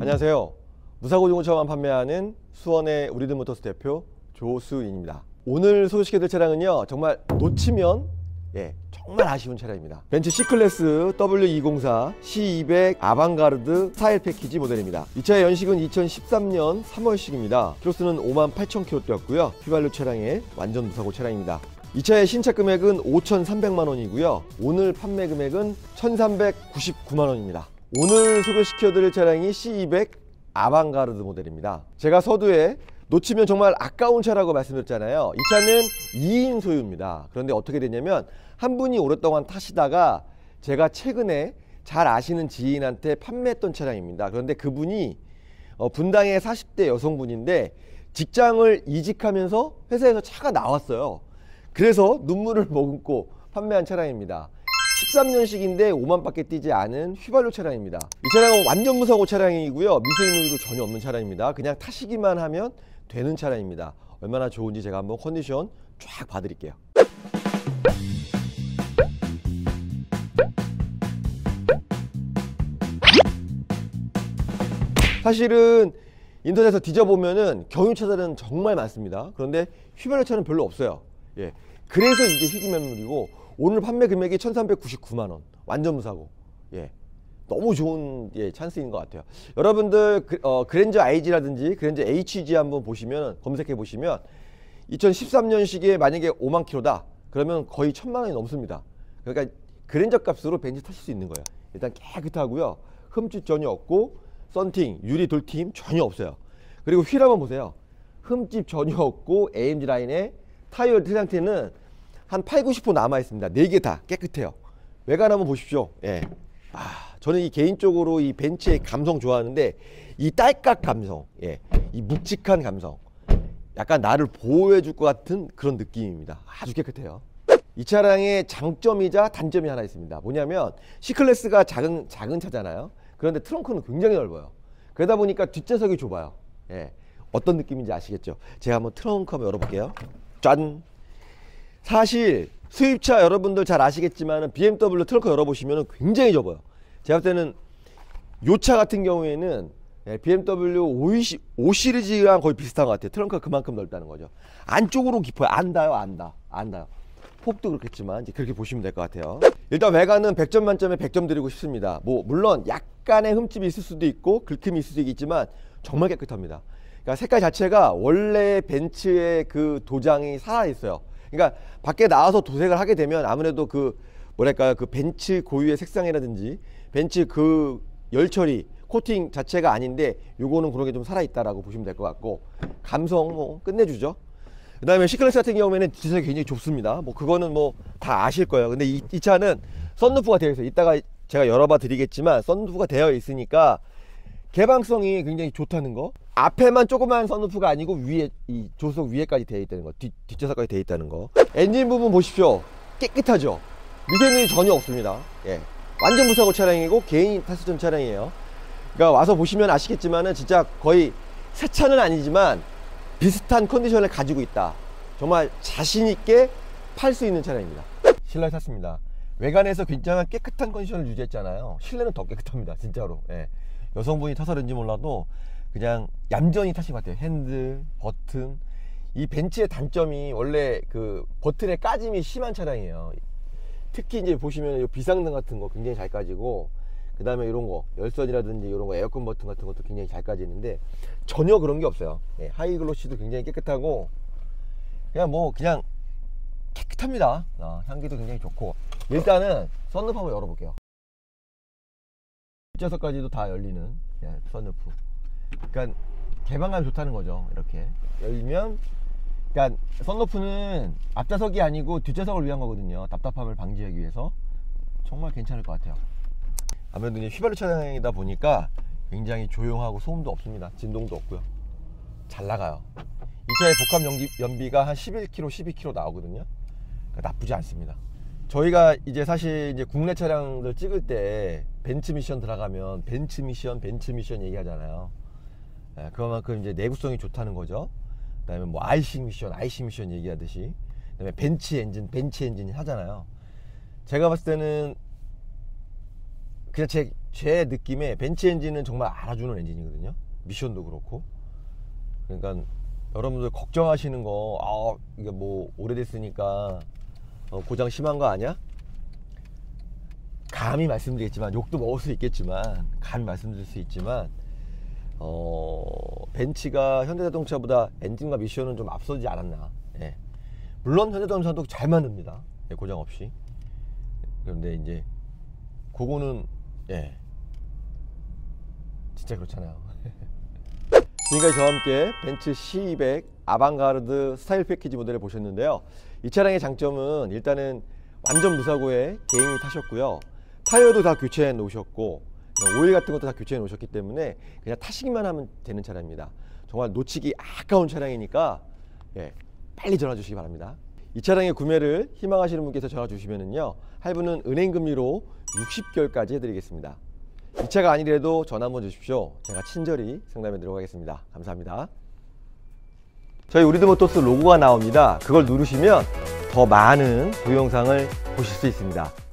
안녕하세요. 무사고 중고차만 판매하는 수원의 우리들 모터스 대표 조수인입니다. 오늘 소개시켜드릴 차량은요, 정말 놓치면 예, 정말 아쉬운 차량입니다. 벤츠 C클래스 W204 C200 아방가르드 스타일 패키지 모델입니다. 이 차의 연식은 2013년 3월식입니다. 키로수는 5만 8천 킬로 뛰었고요. 휘발유 차량의 완전 무사고 차량입니다. 이 차의 신차 금액은 5,300만 원이고요. 오늘 판매 금액은 1,399만 원입니다. 오늘 소개시켜드릴 차량이 C200 아방가르드 모델입니다. 제가 서두에 놓치면 정말 아까운 차라고 말씀드렸잖아요. 이 차는 2인 소유입니다. 그런데 어떻게 됐냐면 한 분이 오랫동안 타시다가 제가 최근에 잘 아시는 지인한테 판매했던 차량입니다. 그런데 그분이 어, 분당의 40대 여성분인데 직장을 이직하면서 회사에서 차가 나왔어요. 그래서 눈물을 머금고 판매한 차량입니다. 13년식인데 5만밖에 뛰지 않은 휘발유 차량입니다. 이 차량은 완전 무사고 차량이고요. 미세누이도 전혀 없는 차량입니다. 그냥 타시기만 하면 되는 차량입니다. 얼마나 좋은지 제가 한번 컨디션 쫙 봐드릴게요. 사실은 인터넷에서 뒤져보면은 경유차들은 정말 많습니다. 그런데 휘발유 차는 별로 없어요. 예. 그래서 이게 희귀 매물이고 오늘 판매 금액이 1399만 원. 완전 무사고. 예. 너무 좋은 예, 찬스인 것 같아요. 여러분들 그, 어, 그랜저 IG라든지 그랜저 HG 한번 보시면 검색해 보시면 2013년식에 만약에 5만 킬로다 그러면 거의 천만 원이 넘습니다. 그러니까 그랜저 값으로 벤츠 타실 수 있는 거예요. 일단 깨끗하고요. 흠집 전혀 없고 썬팅, 유리 돌팀 전혀 없어요. 그리고 휠 한번 보세요. 흠집 전혀 없고 AMG 라인에 타이어 트 상태는 한 8, 90% 남아 있습니다. 네 개 다 깨끗해요. 외관 한번 보십시오. 예. 아, 저는 이 개인적으로 이 벤츠의 감성 좋아하는데 이 딸깍 감성, 예. 이 묵직한 감성. 약간 나를 보호해 줄 것 같은 그런 느낌입니다. 아주 깨끗해요. 이 차량의 장점이자 단점이 하나 있습니다. 뭐냐면 C클래스가 작은 작은 차잖아요. 그런데 트렁크는 굉장히 넓어요. 그러다 보니까 뒷좌석이 좁아요. 예. 어떤 느낌인지 아시겠죠? 제가 한번 트렁크 한번 열어볼게요. 짠! 사실 수입차 여러분들 잘 아시겠지만 BMW 트렁크 열어보시면 굉장히 좁아요. 제가 볼 때는 요 차 같은 경우에는 예, BMW 5, 시리즈랑 거의 비슷한 것 같아요. 트렁크가 그만큼 넓다는 거죠. 안쪽으로 깊어요. 안다요, 안다. 안다요. 폭도 그렇겠지만 이제 그렇게 보시면 될 것 같아요. 일단 외관은 100점 만점에 100점 드리고 싶습니다. 뭐 물론 약간의 흠집이 있을 수도 있고 긁힘이 있을 수도 있지만 정말 깨끗합니다. 그러니까 색깔 자체가 원래 벤츠의 그 도장이 살아 있어요. 그러니까 밖에 나와서 도색을 하게 되면 아무래도 그 뭐랄까요? 그 벤츠 고유의 색상이라든지 벤츠 그 열처리 코팅 자체가 아닌데 요거는 그런 게 좀 살아있다라고 보시면 될 것 같고 감성 뭐 끝내주죠. 그 다음에 C클래스 같은 경우에는 뒷좌석이 굉장히 좁습니다. 뭐 그거는 뭐 다 아실 거예요. 근데 이, 이 차는 썬루프가 되어 있어요. 이따가 제가 열어봐 드리겠지만 썬루프가 되어 있으니까 개방성이 굉장히 좋다는 거 앞에만 조그만 썬루프가 아니고 위에 이 조수석 위에까지 되어 있다는 거 뒷, 뒷좌석까지 되어 있다는 거. 엔진 부분 보십시오. 깨끗하죠? 미세누이 전혀 없습니다. 예. 완전 무사고 차량이고 개인 타수전 차량이에요. 그러니까 와서 보시면 아시겠지만은 진짜 거의 새 차는 아니지만 비슷한 컨디션을 가지고 있다. 정말 자신 있게 팔 수 있는 차량입니다. 실내 탔습니다. 외관에서 굉장히 깨끗한 컨디션을 유지했잖아요. 실내는 더 깨끗합니다. 진짜로. 예. 여성분이 타서 그런지 몰라도 그냥 얌전히 타신 것 같아요. 핸들 버튼. 이 벤츠의 단점이 원래 그 버튼의 까짐이 심한 차량이에요. 특히 이제 보시면 비상등 같은 거 굉장히 잘 까지고 그 다음에 이런 거 열선이라든지 이런 거 에어컨 버튼 같은 것도 굉장히 잘 까지는데 전혀 그런 게 없어요. 예, 하이글로시도 굉장히 깨끗하고 그냥 뭐 그냥 깨끗합니다. 어, 향기도 굉장히 좋고. 일단은 썬루프 한번 열어볼게요. 뒷좌석까지도 다 열리는 예, 썬루프 그러니까 개방감이 좋다는 거죠 이렇게. 열면 그러니까 썬루프는 앞좌석이 아니고 뒷좌석을 위한 거거든요. 답답함을 방지하기 위해서. 정말 괜찮을 것 같아요. 아무래도 휘발유 차량이다 보니까 굉장히 조용하고 소음도 없습니다. 진동도 없고요. 잘 나가요. 이 차의 복합 연기, 연비가 한 11km 12km 나오거든요. 그러니까 나쁘지 않습니다. 저희가 이제 사실 이제 국내 차량들 찍을 때 벤츠 미션 들어가면 벤츠 미션 벤츠 미션 얘기하잖아요 예, 그만큼 이제 내구성이 좋다는 거죠 그 다음에 뭐 아이싱 미션 아이싱 미션 얘기하듯이 그다음에 벤치 엔진, 벤치 엔진 하잖아요. 제가 봤을 때는 그냥 제, 제 느낌에 벤치 엔진은 정말 알아주는 엔진이거든요. 미션도 그렇고. 그러니까 여러분들 걱정하시는 거, 아, 이게 뭐 오래됐으니까 어, 고장 심한 거 아니야? 감히 말씀드리겠지만 욕도 먹을 수 있겠지만 감히 말씀드릴 수 있지만 어, 벤치가 현대자동차보다 엔진과 미션은 좀 앞서지 않았나. 예. 물론 현대자동차도 잘 만듭니다. 예, 고장 없이. 그런데 이제 그거는 예 진짜 그렇잖아요. 지금까지 저와 함께 벤츠 C200 아방가르드 스타일 패키지 모델을 보셨는데요. 이 차량의 장점은 일단은 완전 무사고에 개인이 타셨고요. 타이어도 다 교체해 놓으셨고 오일 같은 것도 다 교체해 놓으셨기 때문에 그냥 타시기만 하면 되는 차량입니다. 정말 놓치기 아까운 차량이니까 예, 빨리 전화 주시기 바랍니다. 이 차량의 구매를 희망하시는 분께서 전화 주시면은요 할부는 은행 금리로 60개월까지 해드리겠습니다. 이 차가 아니래도 전화 한번 주십시오. 제가 친절히 상담해 드리도록 하겠습니다. 감사합니다. 저희 우리드모토스 로고가 나옵니다. 그걸 누르시면 더 많은 동영상을 보실 수 있습니다.